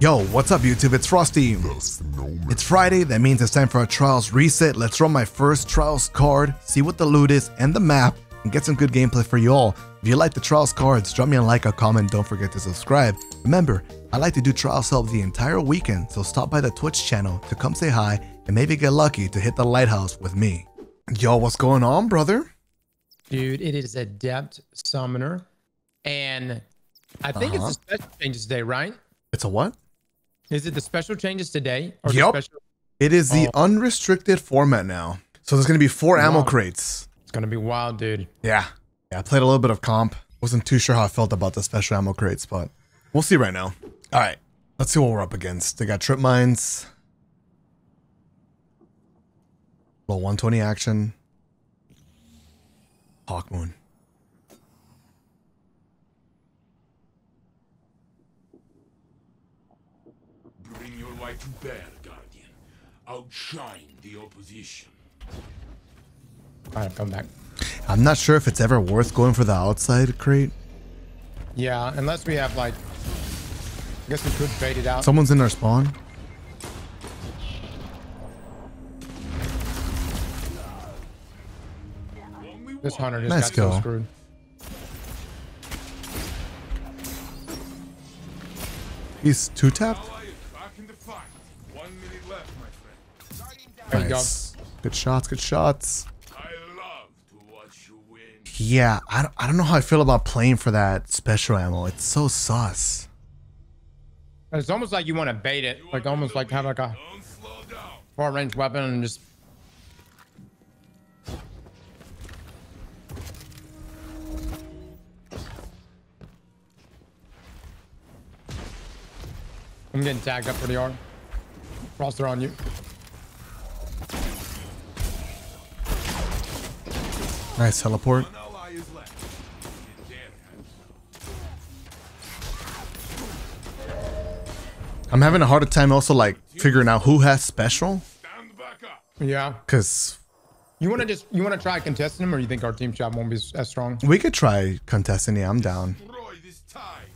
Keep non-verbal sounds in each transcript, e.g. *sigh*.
Yo, what's up YouTube? It's Frosty. It's Friday, that means it's time for a Trials reset. Let's run my first Trials card, see what the loot is and the map, and get some good gameplay for you all. If you like the Trials cards, drop me a like, a comment, don't forget to subscribe. Remember, I like to do Trials help the entire weekend, so stop by the Twitch channel to come say hi and maybe get lucky to hit the lighthouse with me. Yo, what's going on, brother? Dude, it is Adept Summoner. And I think Uh-huh. it's the special changes today, right? It's a what? Is it the special changes today? Or special It is the Oh. unrestricted format now. So there's gonna be four ammo crates. It's gonna be wild, dude. Yeah. Yeah, I played a little bit of comp. Wasn't too sure how I felt about the special ammo crates, but we'll see right now. All right. Let's see what we're up against. They got trip mines. Little 120 action. Hawkmoon. Bring your to bear, Guardian. Outshine the opposition. All right, come back. I'm not sure if it's ever worth going for the outside crate. Yeah, unless we have like, I guess we could fade it out. Someone's in our spawn. Only this one hunter just Let's got so go. screwed. He's two tapped. Friend. There go. Good shots, good shots. I love to watch you win. Yeah, I don't, I don't know how I feel about playing for that special ammo. It's so sus. It's almost like you want to bait it, like almost like have like a slow down. far range weapon and just. I'm getting tagged up pretty hard. Froster on you. Nice teleport. One ally is left. In their hands. I'm having a harder time also like figuring out who has special. Stand back up. Yeah. Cause You want to just you want to try contesting him, or you think our team shot won't be as- as strong? we could try contesting. Yeah, I'm down. Destroy this tide.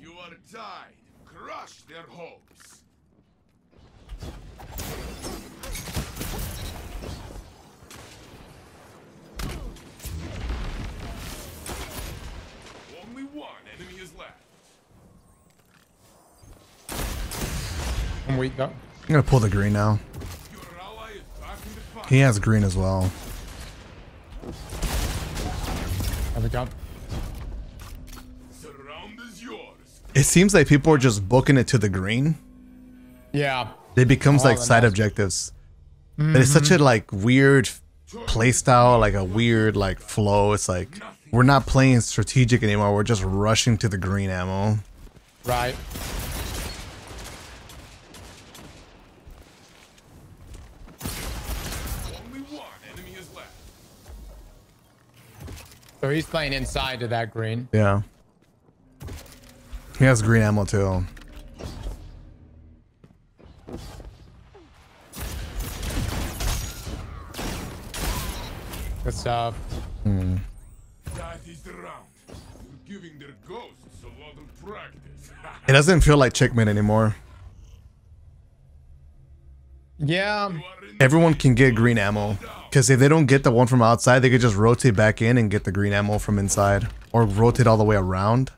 You are tied. Crush their hopes. Only one enemy is left. I'm weak. I'm gonna pull the green now. Your ally is back in the fight. He has green as well. There we go. Surround is yours. It seems like people are just booking it to the green. Yeah. It becomes Oh, like side objectives. But it's such a like weird play style, like a weird like flow. It's like we're not playing strategic anymore. We're just rushing to the green ammo. Right. Only one enemy is left. So he's playing inside to that green. Yeah. He has green ammo too. Good stuff. Hmm. That is the round. You're giving their ghosts a lot of practice. *laughs* It doesn't feel like checkmate anymore. Yeah. You are in the Everyone can get green ammo. Because if they don't get the one from outside, they could just rotate back in and get the green ammo from inside. Or rotate all the way around.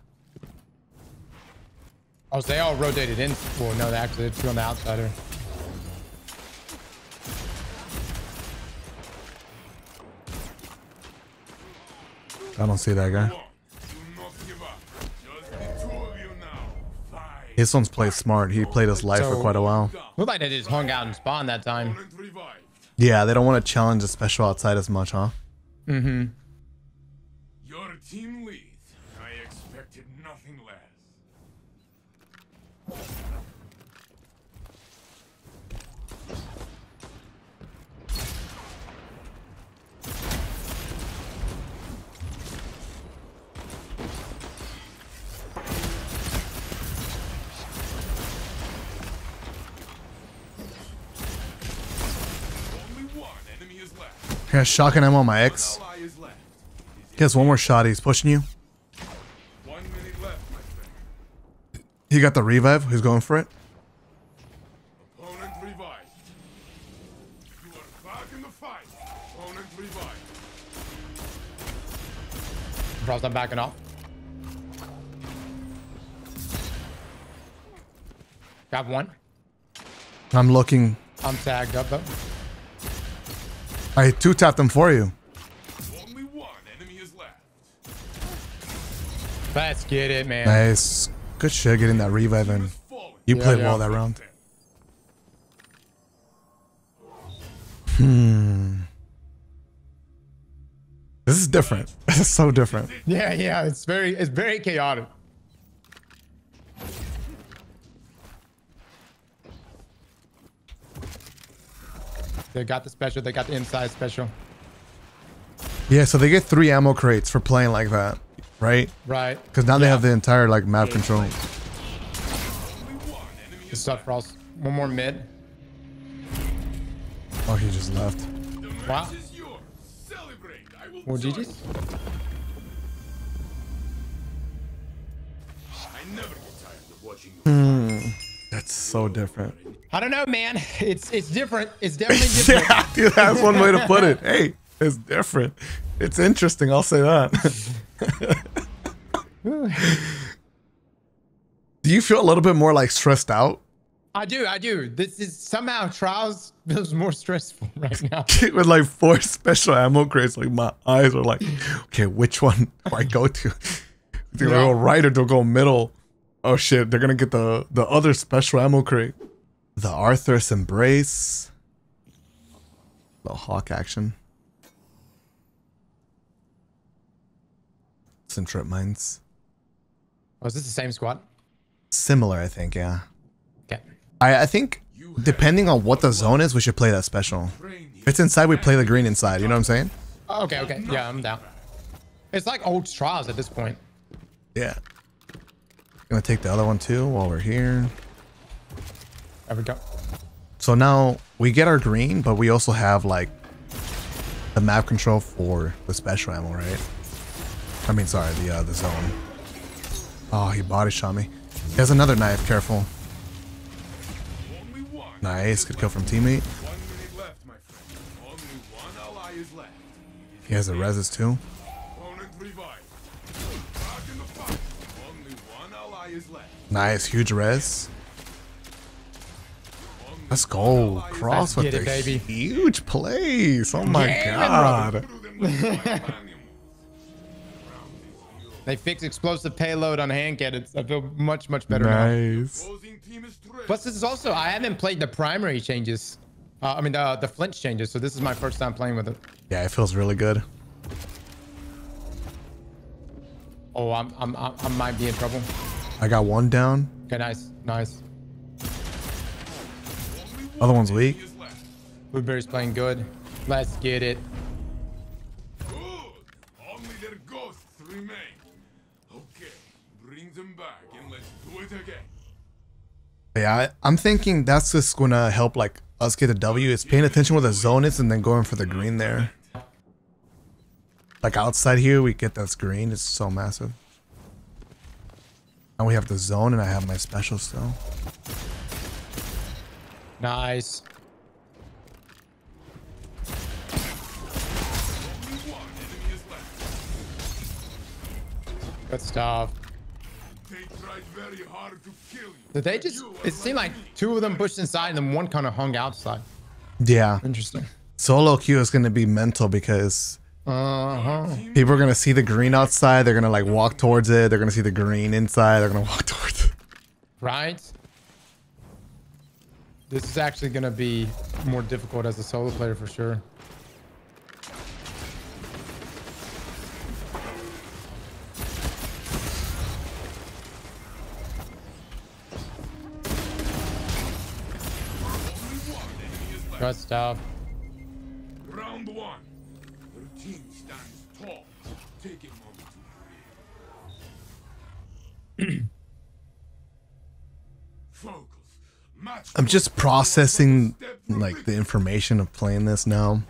Oh, so they all rotated in. Well, no, they actually two on the outsider. I don't see that guy. one. Do not give up. Just the two of you now. Fight. His one's played smart. He played his life for quite a while. Looked like they just hung out and spawned that time. Opponent revived. Yeah, they don't want to challenge the special outside as much, huh? Mm-hmm. Your team He has shotgun ammo on my X. Ally is left. He has one more shot. He's pushing you. One minute left, my friend. He got the revive. Who's going for it? Opponent revived. You are back in the fight. Opponent revived. Frost, I'm backing off. Got one. I'm looking. I'm tagged up though. I two tapped them for you. Only one enemy is left. Let's get it, man. Nice. Good shit getting that revive in. You Yeah, played yeah. well that round. Hmm. This is different. *laughs* This is so different. Yeah, yeah. It's very, it's very chaotic. They got the special. They got the inside special. Yeah, so they get three ammo crates for playing like that, right? Right. Because now they have the entire like map control. Only one enemy Good stuff, Frost. One more mid. Oh, he just left. The match Wow. is yours. Celebrate. I will More GG's. you. I never get tired of watching you. Hmm. That's so different. I don't know, man. *laughs* It's it's different. It's *laughs* definitely different. yeah, dude, that's one way to put it. *laughs* Hey, it's different. It's interesting. I'll say that. Do you feel a little bit more like stressed out I do, I do. This is somehow trials feels more stressful right now. with like four special ammo crates? Like my eyes are like, okay, which one do I go to? Do I go right or do I go middle? Oh shit, they're gonna get the the other special ammo crate. The Arthur's embrace. Little hawk action. Some trip mines. Oh, is this the same squad? Similar, I think, yeah. Okay. I, I think depending on what the zone is, we should play that special. If it's inside, we play the green inside. You know what I'm saying? Oh, Okay, okay. Yeah, I'm down. It's like old trials at this point. Yeah. Gonna take the other one too while we're here. There we go. So now we get our green, but we also have like the map control for the special ammo, right? I mean, sorry, the uh, the zone. Oh, he body shot me. He has another knife. Careful. Nice, good kill from teammate. He has a reses too. Nice, huge res. Let's go. Cross Let's with it, baby. huge place. Oh my Yeah, god. left. Through them like wild animals. Round is yours. They fixed explosive payload on hand cannons. I feel much, much better now. Nice. Opposing team is trapped. Plus, this is also I haven't played the primary changes. Uh, I mean the the flinch changes. So this is my first time playing with it. Yeah, it feels really good. Oh, I'm I'm, I'm I might be in trouble. I got one down. Okay, nice, nice. Only one Other one's weak. is. Blueberry's playing good. Let's get it. Good. Only their ghosts remain. Okay, bring them back and let's do it again. Yeah, I, I'm thinking that's just gonna help like us get a W. It's paying attention where the zone is and then going for the green there. Like outside here, we get this green. It's so massive. Now we have the zone, and I have my special still. Nice. Only one enemy is left. Good stuff. They tried very hard to kill you. Did they just? It seemed like two of them pushed inside and then one kind of hung outside. Yeah, Interesting. solo queue is gonna be mental because Uh huh. people are gonna see the green outside. They're gonna like walk towards it. They're gonna see the green inside. They're gonna walk *laughs* towards it. Right. This is actually gonna be more difficult as a solo player for sure. Good stuff. Round one. Your team stands tall. Take a moment to breathe. I'm just processing like the information of playing this now.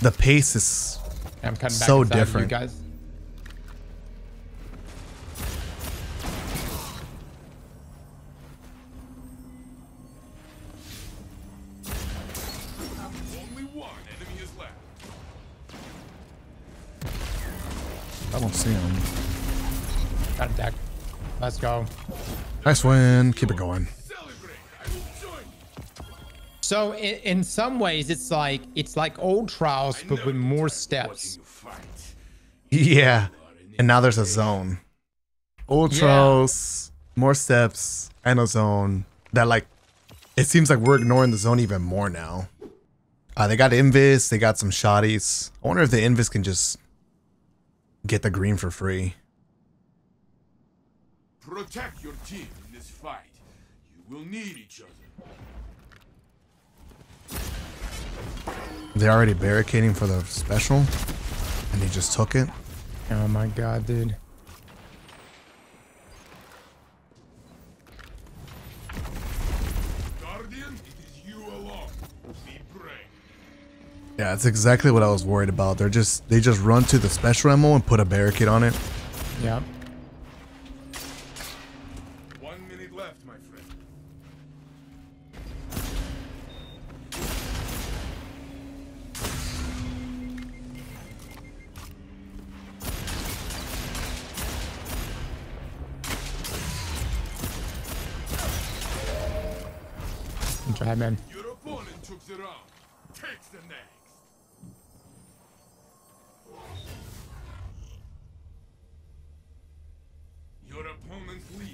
The pace is I'm cutting back so different. You guys. I don't see him. Got him, Dak. Let's go. Nice win. Keep it going. Celebrate! I will join you! So in, in some ways, it's like it's like old trials, but with more steps. Yeah. And now there's a zone. Ultros, more steps, and a zone. That like it seems like we're ignoring the zone even more now. Uh, they got Invis, they got some shotties. I wonder if the Invis can just get the green for free. Protect your team in this fight. You will need each other. They're already barricading for the special, and they just took it. Oh my god, dude. Guardian, it is you alone. Be brave. Yeah, that's exactly what I was worried about. They're just they just run to the special ammo and put a barricade on it. Yeah. Next. Your opponent leads.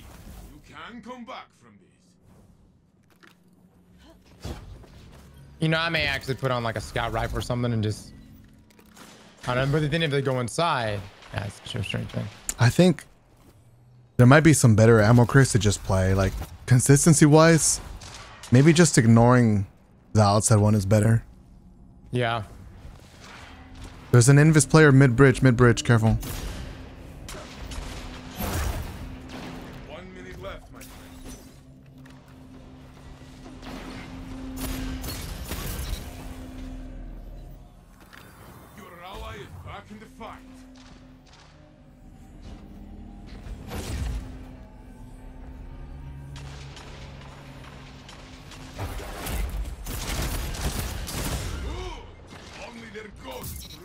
You can come back from this. You know, I may actually put on like a scout rifle or something and just. I don't know, but then if they go inside, yeah, it's a strange thing. I think there might be some better ammo crates to just play. Like consistency wise, maybe just ignoring the outside one is better. Yeah. There's an Invis player mid bridge, mid bridge. Careful.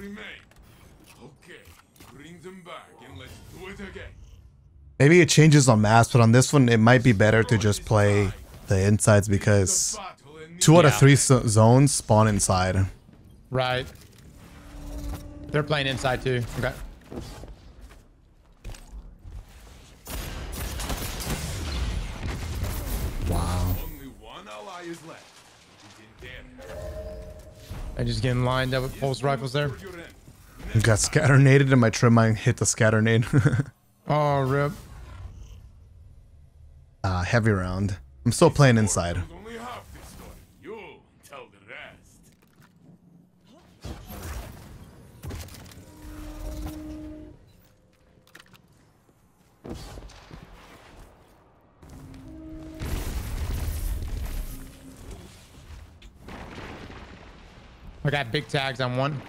Remain. Okay, bring them back and let's do it again. Maybe it changes on maps, but on this one, it might be better to just play the insides because two out of three zones spawn inside. Right. They're playing inside too. Okay. Wow. Only one ally is left. They're just getting lined up with pulse rifles there. Got scatternaded and my trip mine hit the scatternade. *laughs* Oh, rip. uh, heavy round. I'm still playing inside. I got big tags on one.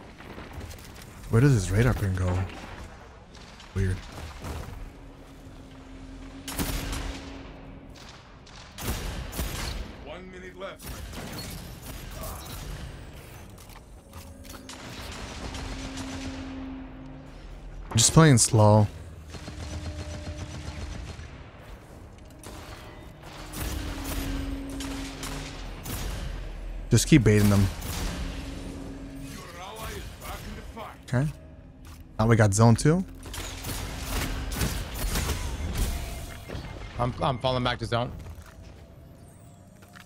Where does this radar pin go? Weird. One minute left. Just playing slow. Just keep baiting them. Now we got zone two. I'm, I'm falling back to zone.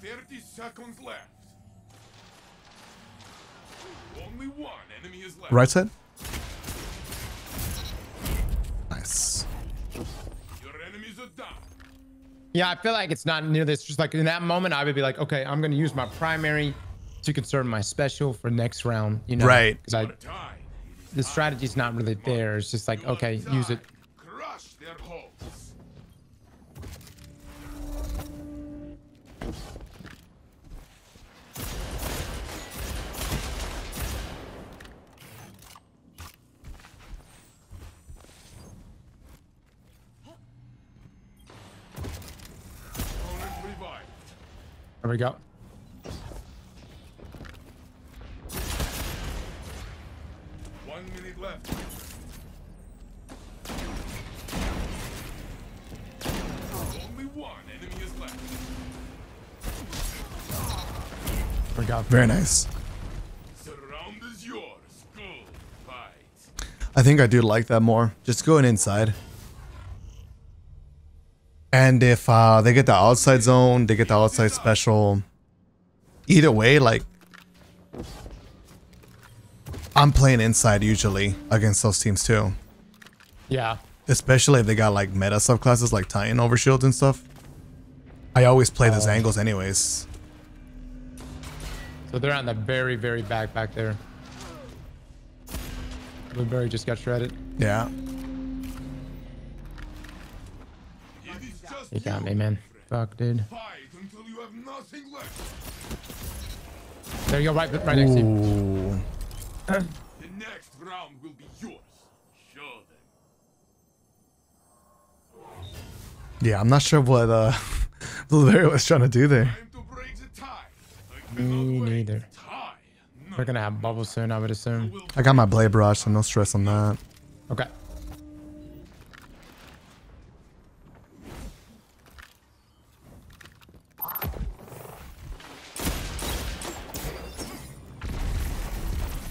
30 seconds left. Only one enemy is left. Right side. Nice. Your enemies are down. Yeah, I feel like it's not near this. Just like in that moment, I would be like, okay, I'm going to use my primary to conserve my special for next round. You know, Right. Because I Time. The strategy's not really there. It's just like, okay, use it. Crush their hopes. There we go. Very nice. Is yours. Fight. I think I do like that more. Just going inside. And if uh, they get the outside zone, they get the outside special. Either way, like I'm playing inside usually against those teams too. Yeah. Especially if they got like meta subclasses like Titan overshields and stuff. I always play those angles anyways. So they're on the very, very back back there. Blueberry just got shredded. Yeah. It is just He got me, man. Fuck, dude. Until you have nothing left. There you go, right, right next to you. Ooh. The next round will be yours. Show them. Yeah, I'm not sure what uh *laughs* Blueberry was trying to do there. Me neither. We're gonna have bubbles soon, I would assume. I got my Blade Barrage, so no stress on that. Okay.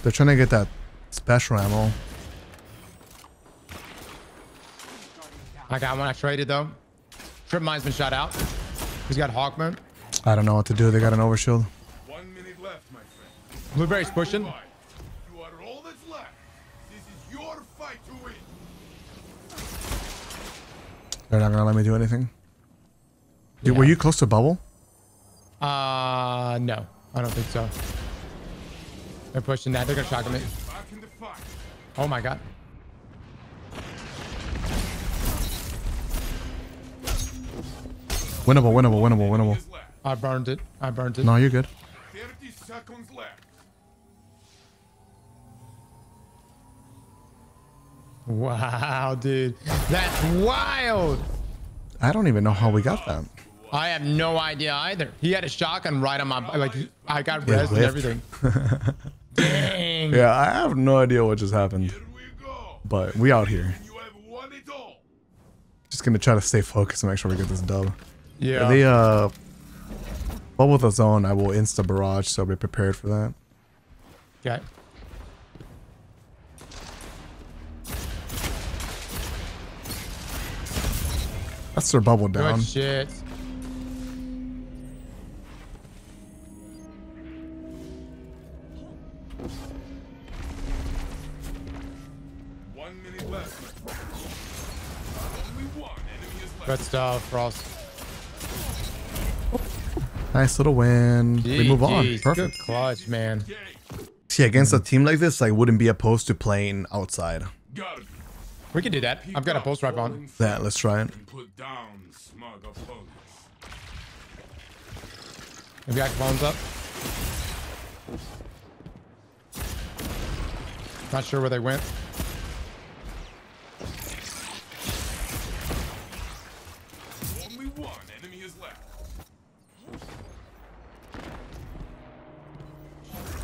They're trying to get that special ammo. I got one. I traded though. Trip mine's been shot out. He's got Hawkmoon. I don't know what to do. They got an overshield. One minute left, my friend. Blueberry's pushing. Fight. You are all that's left. This is your fight to win. They're not gonna let me do anything. Dude, were you close to bubble? Uh, no. I don't think so. They're pushing that. They're gonna shock me. In. Oh my god. Winnable, winnable, winnable, winnable. Is. I burned it. I burned it. No, you're good. 30 seconds left. Wow, dude. That's wild. I don't even know how we got that. I have no idea either. He had a shotgun right on my like I got Yeah, res and everything. *laughs* Dang. Yeah, I have no idea what just happened. Here we go. But we out here. You have won it all. Just gonna try to stay focused and make sure we get this dub. Yeah. If they uh bubble the zone, I will insta barrage, so be prepared for that. okay. That's their bubble down. Good shit. One minute left. Only one enemy is left. Good stuff, Frost. Nice little win. we move on. GG's. Perfect. Good clutch, man. See, against a team like this, I wouldn't be opposed to playing outside. Gotta be. We can do that. I've got a pulse rifle on. Yeah, let's try it. Put down smug. Have you got phones up? Not sure where they went. Only one enemy is left.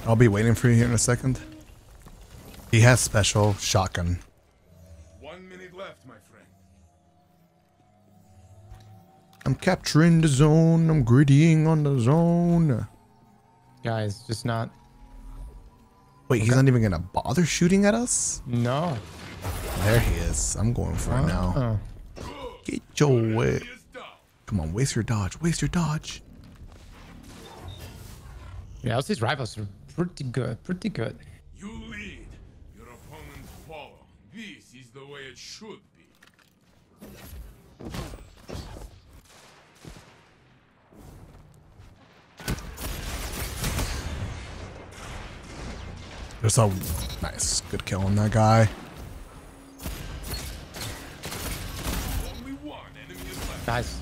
I'll be waiting for you here in a second. He has special shotgun. I'm capturing the zone. I'm grittying on the zone. Guys, just not. Wait, he's not even gonna bother shooting at us? No. There he is. I'm going for it now. Get your way. He is down. Come on, waste your dodge. Waste your dodge. Yeah, these rivals are pretty good. Pretty good. You lead. Your opponents follow. This is the way it should be. There's a nice, good kill on that guy. Only one enemy is left. Guys,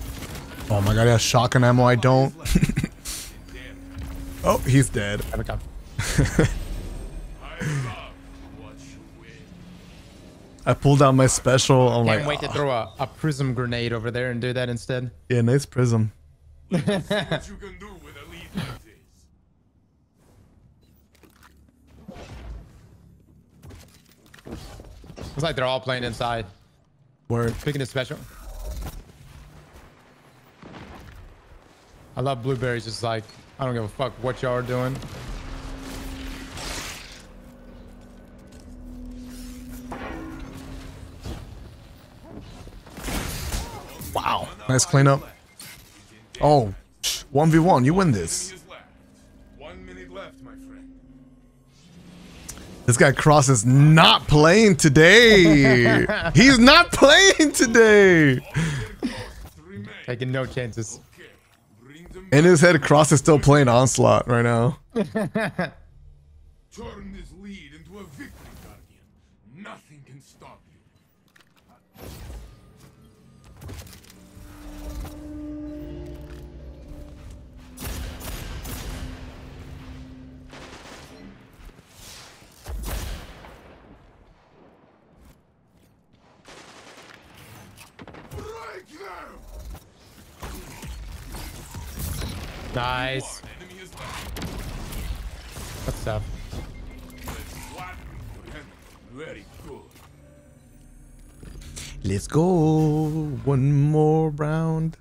Oh my god, he has shotgun ammo. I don't. *laughs* Oh, he's dead. have a gun. I love what you win. I pulled out my special. I'm Can't like, wait to "Ah." throw a, a prism grenade over there and do that instead. yeah, nice prism. *laughs* It's like they're all playing inside. Word. Picking a special. I love blueberries. Just like I don't give a fuck what y'all are doing. Wow. Nice cleanup. Oh, 1v1. You win this. This guy Cross is not playing today. *laughs* He's not playing today. Taking no chances. Okay. In his head, Cross is still playing Onslaught right now. *laughs* Turn this lead into a victory, Nice. Enemy is left. What's up? Let's flatten your enemy. Very good. Let's go. One more round.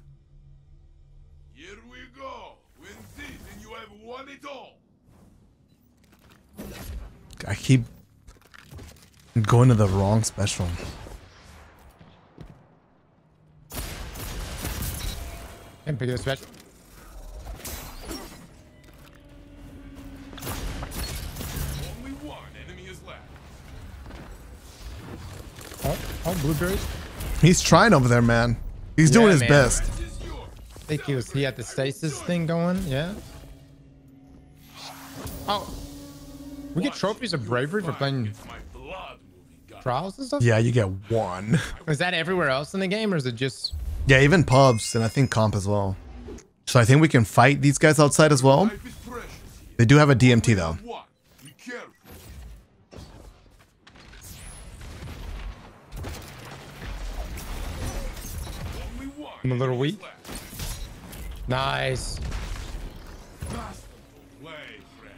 Here we go. Win this and you have won it all. I keep going to the wrong special. And pick this special. Blueberries. He's trying over there, man. He's doing Yeah, his man. best. This is yours. I think he was he had the stasis thing going. Yeah. Oh, we get trophies of bravery for playing It's my blood moving gun. trials and stuff. Yeah, you get one. *laughs* Is that everywhere else in the game, or is it just? Yeah, even pubs and I think comp as well. So I think we can fight these guys outside as well. Life is precious here. They do have a DMT though. I'm a little weak. Nice. Masterful play, friend.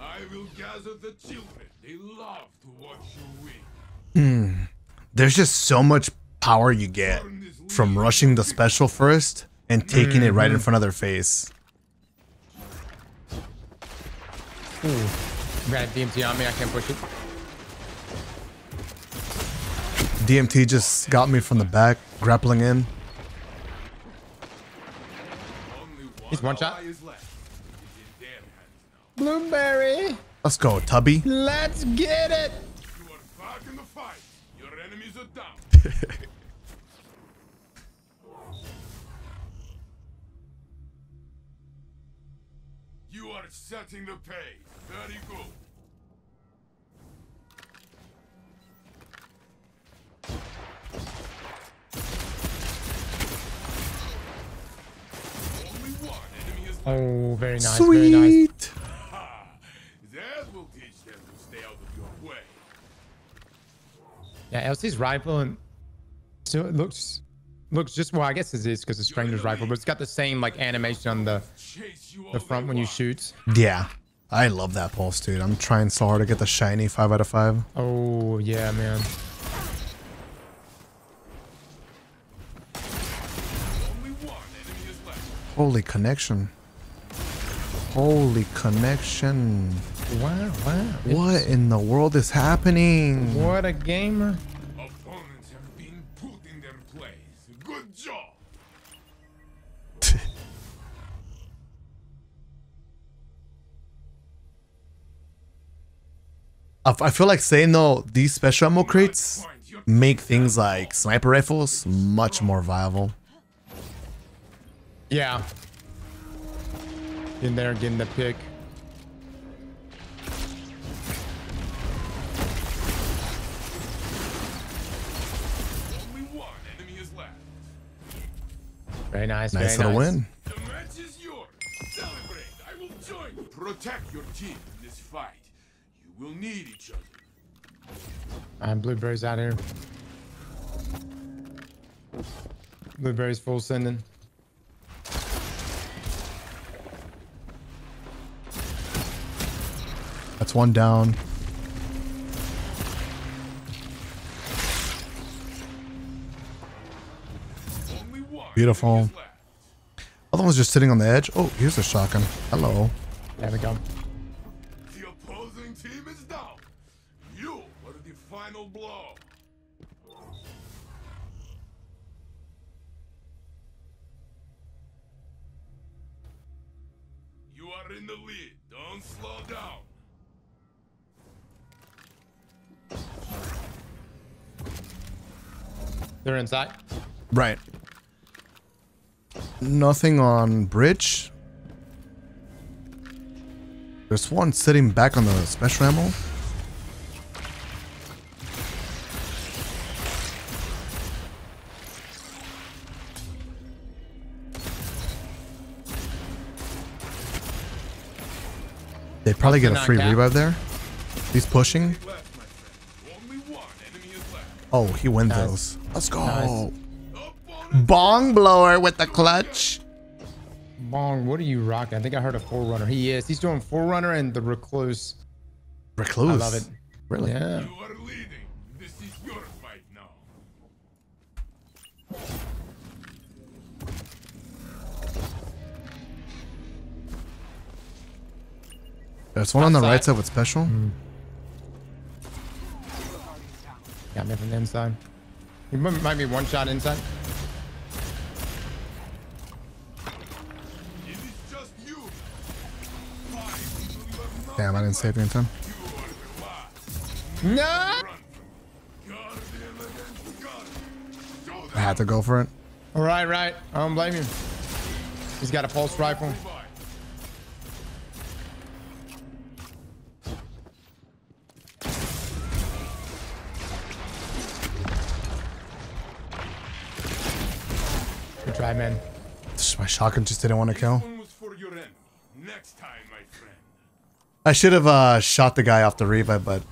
I will gather the children. They love to watch you win. Hmm. There's just so much power you get from rushing the special first and taking it right in mm-hmm. front of their face. Ooh. Got a DMT on me. I can't push it. DMT just got me from the back, grappling in. Only one He's one shot. ally is left. It's in their hands now. Blueberry. Let's go, Tubby. Let's get it. You are back in the fight. Your enemies are down. you are setting the pace. Very good. Oh, very nice. Very nice. Sweet. Ha! That will teach them to stay out of your way. Yeah, Elsie's rifle and so it looks looks just well. I guess it is because it's Stranger's rifle, but it's got the same like animation on the the front when you shoot. Yeah. I love that pulse, dude. I'm trying so hard to get the shiny 5 out of 5. Oh yeah, man. Only one enemy is left. Holy connection. Holy connection. Wow, wow. What in the world is happening? What a gamer. Opponents have been put in their place. Good job. I I feel like saying though, these special ammo crates make things like sniper rifles much more viable. Yeah. In there, getting the pick. Only one enemy is left. Very nice. Nice very little nice. win. The match is yours. Celebrate. I will join you. Protect your team in this fight. You will need each other. I'm blueberries out here. Blueberries full sending. That's one down. Beautiful. Other one's just sitting on the edge. Oh, here's a shotgun. Hello. There we go. Inside. Right. Nothing on bridge. There's one sitting back on the special ammo. They probably get a free revive there. He's pushing. Left, my friend. Only one enemy is left. Oh, he wins Nice. those. Let's go. Nice. Bong blower with the clutch. Bong, what are you rocking? I think I heard a Forerunner. He is. He's doing Forerunner and the Recluse. Recluse. I love it. Really? Yeah. You are leading. This is your fight now. There's one on the right side with special. Hmm. Got me from the inside. He might be one shot inside. It is just you. Fight you Damn, I didn't save you in time. You are the last. No! Run from. Guardian against God. Show I had to go for it. All right. I don't blame you. He's got a pulse rifle. Try, man. My shotgun just didn't want to kill. One was for your enemy. Next time, my friend. I should have uh, shot the guy off the revive, but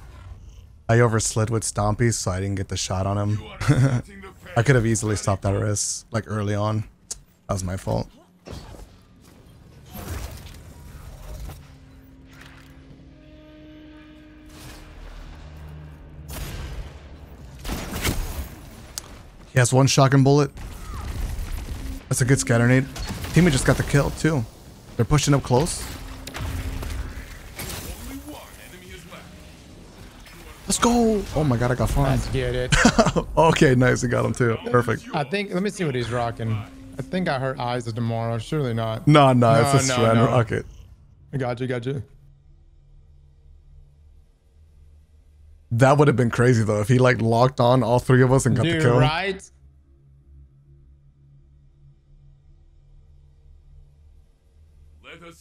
I overslid with Stompy, so I didn't get the shot on him. You are *laughs* accepting the I could have easily stopped that risk, like early on. That was my fault. He has one shotgun bullet. That's a good scatter nade. Teammate just got the kill too. They're pushing up close. Only one enemy is left. Let's go. Oh my god, I got farmed. Let's get it. *laughs* okay, nice. We got him too. Perfect. I think, let me see what he's rocking. I think I heard Eyes of Tomorrow. Surely not. No, no, it's a No, no, strand no. rocket. I got you, got you. That would have been crazy though if he like locked on all three of us and got Dude, the kill. right?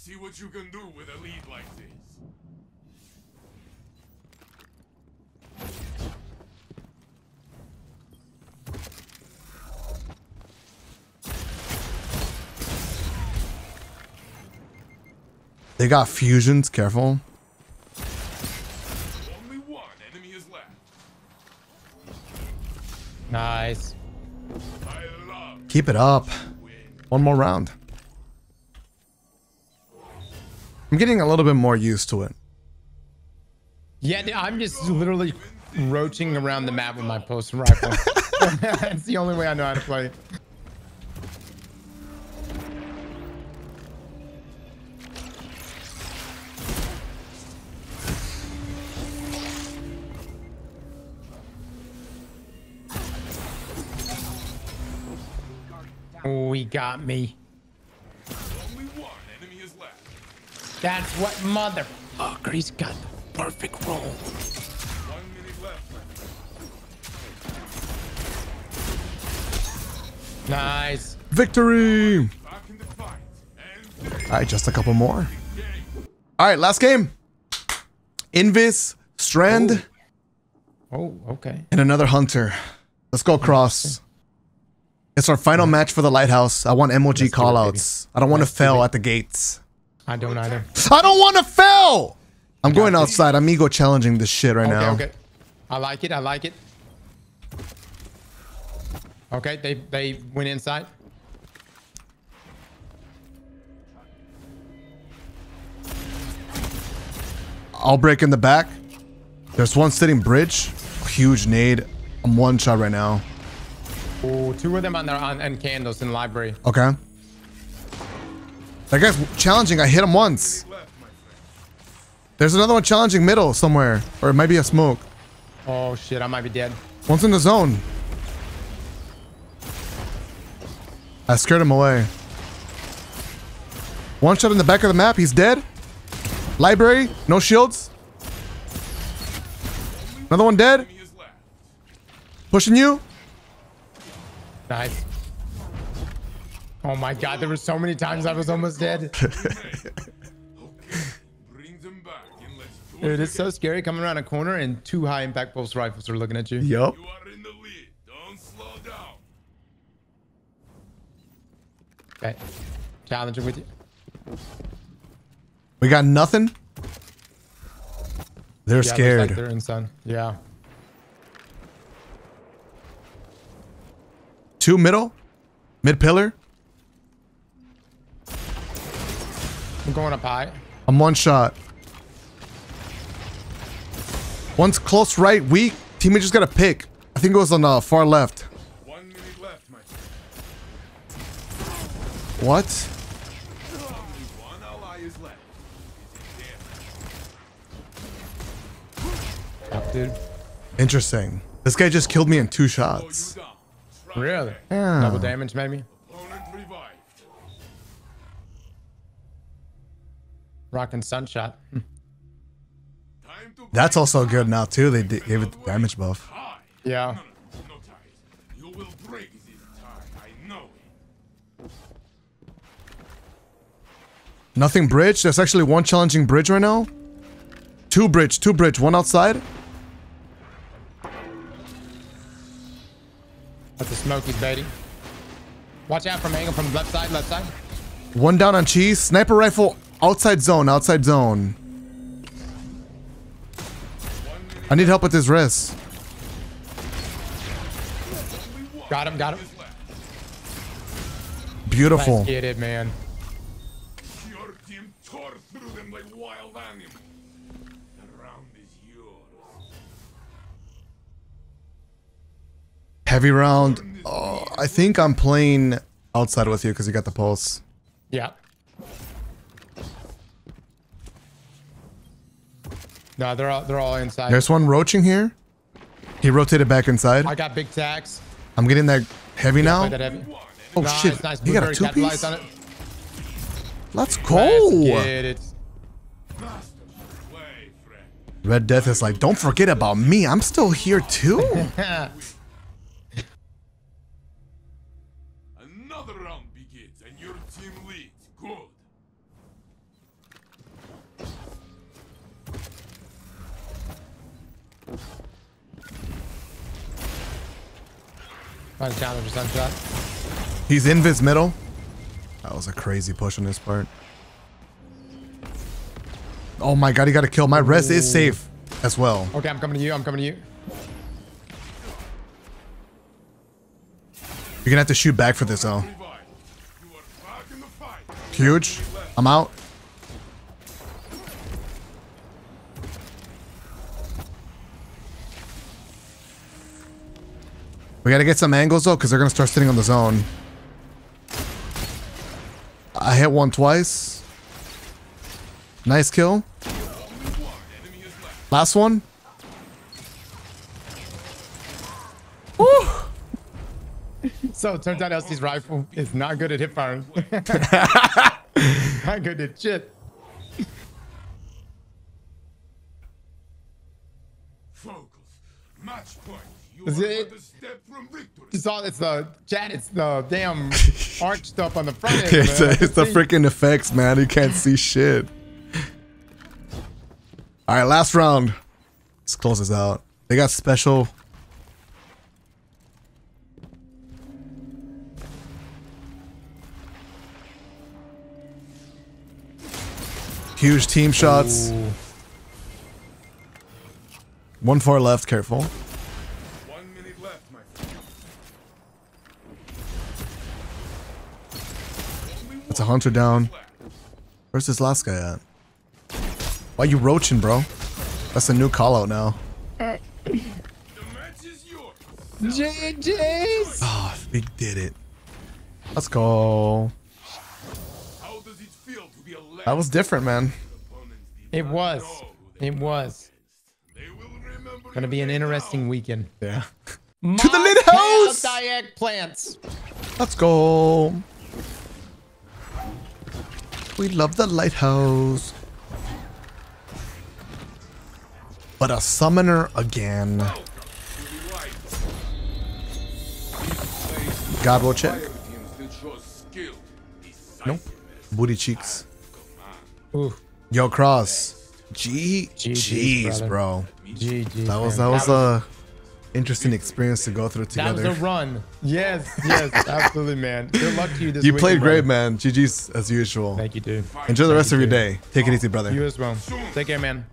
See what you can do with a lead like this. They got fusions. Careful. Only one enemy is left. Nice. I love Keep it up. One more round. I'm getting a little bit more used to it. Yeah, I'm just literally roaching around the map with my pulse rifle. *laughs* That's the only way I know how to play. Oh, he got me. That's what motherfucker. He's got the perfect roll. One minute left. Nice. Victory! Back in the fight. And All right, just a couple more. All right, last game. Invis, Strand, Oh, oh okay. and another Hunter. Let's go cross. It's our final match for the Lighthouse. I want MOG callouts. I don't want to Let's do fail at the gates. I don't either. I don't want to fail! I'm going outside. I'm ego challenging this shit right Okay, now. okay. I like it. I like it. Okay, they they went inside. I'll break in the back. There's one sitting bridge. Huge nade. I'm one shot right now. Oh, two of them on their on and candles in the library. Okay. That guy's challenging. I hit him once. Left, my friend. There's another one challenging middle somewhere. Or it might be a smoke. Oh shit, I might be dead. One's in the zone. I scared him away. One shot in the back of the map. He's dead. Library. No shields. Another one dead. Enemy is left. Pushing you. Nice. Oh my god, there were so many times I was almost dead. Okay. Bring them back and let's do Dude, it's so scary coming around a corner and two high impact pulse rifles are looking at you. Yup. You are in the lead. Don't slow down. Okay. Challenging with you. We got nothing. They're Yeah, scared. Like they're in sun. Yeah. Two middle. Mid pillar. I'm going up high. I'm one shot. One's close right, weak. Teammate just got a pick. I think it was on the far left. One minute left, my friend. What? Only one ally is left. Is it dead? Up, dude. Interesting. This guy just killed me in two shots. Really? Yeah. Double damage, maybe? Rocking sunshot. That's also good now too. They gave it the damage buff. Yeah. No, no, no ties. You will break this tie. I know it. Nothing bridge. There's actually one challenging bridge right now. Two bridge, two bridge, one outside. That's a smoky's baby. Watch out from angle from left side, left side. One down on cheese. Sniper rifle outside zone, outside zone. I need help with his wrist. Got him, got him. Beautiful. Let's get it, man. Your team tore through them like wild animals. The round is yours. Heavy round. Oh, I think I'm playing outside with you because you got the pulse. Yeah. No, they're all they're all inside. There's one roaching here. He rotated back inside. I got big tags. I'm getting that heavy now. That heavy. Oh nice, shit! Nice. He got a Blueberry two piece. on it. Let's Let's go. it. Faster. Play, friend. Red Death is like, don't forget about me. I'm still here too. *laughs* Trying to challenge. He's in this middle. That was a crazy push on his part. Oh my god, he got a kill. My res is safe as well. Okay, I'm coming to you. I'm coming to you. You're gonna have to shoot back for this though. Revived. You are back in the fight. Huge. I'm out. We gotta get some angles though, because they're gonna start sitting on the zone. I hit one twice. Nice kill. Enemy is left. Last one. Woo! *laughs* So it turns out Elsie's rifle is not good at hip firing. *laughs* *laughs* not good at shit. Focus. Match point. You Is it- step from victory. It's all it's the chat. It's the damn *laughs* arch stuff on the front end. it's, man. I a, can it's the freaking effects, man. You can't see shit. All right, last round. Let's close this out. They got special. Huge team shots. Ooh. One far left. Careful. That's a hunter down. Where's this last guy at? Why you roaching, bro? That's a new call out now. Is. JJ's. Oh, we did it. Let's go. How does it feel to be a legend. That was different, man. It was. It was. They will remember Gonna be an interesting weekend. Yeah. *laughs* To the lighthouse! plants. Let's go. We love the lighthouse. But a summoner again. To the right. Place God will check. fire teams that show skill, Nope. Booty cheeks. Ooh. Yo, Cross. G. GG's, G's, bro. GG. That was that was a interesting experience to go through together. That was together. a run. Yes, yes, absolutely, man. Good luck to you this You weekend, played great, brother. man. GG's as usual. Thank you, dude. Enjoy the rest of your day. Take it easy, brother. You as well. Take care, man.